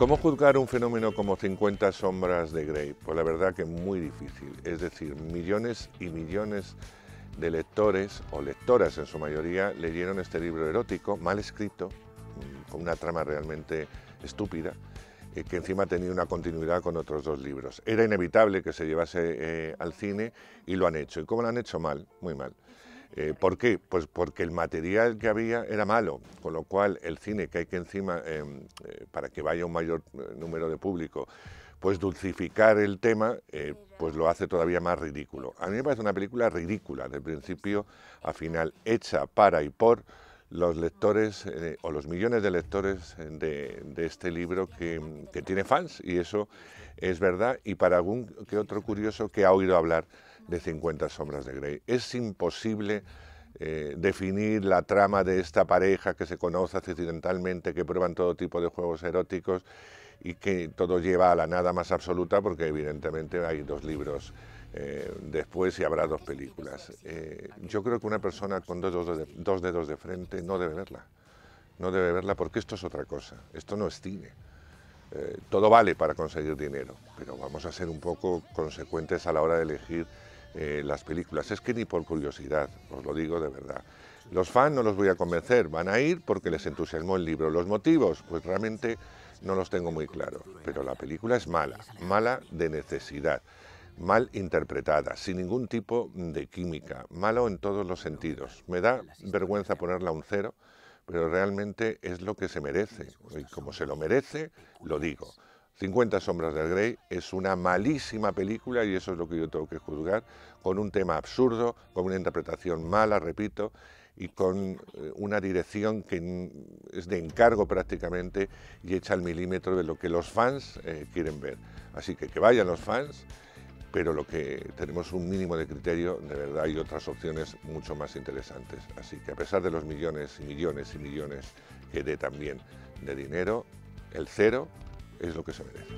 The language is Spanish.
¿Cómo juzgar un fenómeno como 50 sombras de Grey? Pues la verdad que muy difícil. Es decir, millones y millones de lectores o lectoras en su mayoría leyeron este libro erótico, mal escrito, mm, con una trama realmente estúpida, eh, que encima tenía una continuidad con otros dos libros. Era inevitable que se llevase eh, al cine y lo han hecho. ¿Y cómo lo han hecho? Mal, muy mal. Eh, ¿Por qué? Pues porque el material que había era malo, con lo cual el cine que hay que encima, em, para que vaya un mayor número de público, pues dulcificar el tema, pues lo hace todavía más ridículo. A mí me parece una película ridícula, de principio a final, hecha para y por los lectores eh, o los millones de lectores de, este libro que, tiene fans y eso es verdad y para algún que otro curioso que ha oído hablar de 50 sombras de Grey. Es imposible eh, definir la trama de esta pareja que se conoce accidentalmente, que prueban todo tipo de juegos eróticos y que todo lleva a la nada más absoluta porque evidentemente hay dos libros eh, después y habrá dos películas. Eh, yo creo que una persona con dos dedos, de, frente no debe verla. No debe verla porque esto es otra cosa. Esto no es cine. Todo vale para conseguir dinero, pero vamos a ser un poco consecuentes a la hora de elegir las películas. Es que ni por curiosidad, os lo digo de verdad. Los fans no los voy a convencer, van a ir porque les entusiasmó el libro. Los motivos, pues realmente no los tengo muy claros, pero la película es mala, mala de necesidad mal interpretada, sin ningún tipo de química, malo en todos los sentidos. Me da vergüenza ponerla un cero, pero realmente es lo que se merece. Y como se lo merece, lo digo. 50 sombras del Grey es una malísima película y eso es lo que yo tengo que juzgar, con un tema absurdo, con una interpretación mala, repito, y con eh, una dirección que es de encargo prácticamente y hecha al milímetro de lo que los fans eh, quieren ver. Así que que vayan los fans pero lo que tenemos un mínimo de criterio, de verdad hay otras opciones mucho más interesantes. Así que a pesar de los millones y millones y millones que dé también de dinero, el cero es lo que se merece.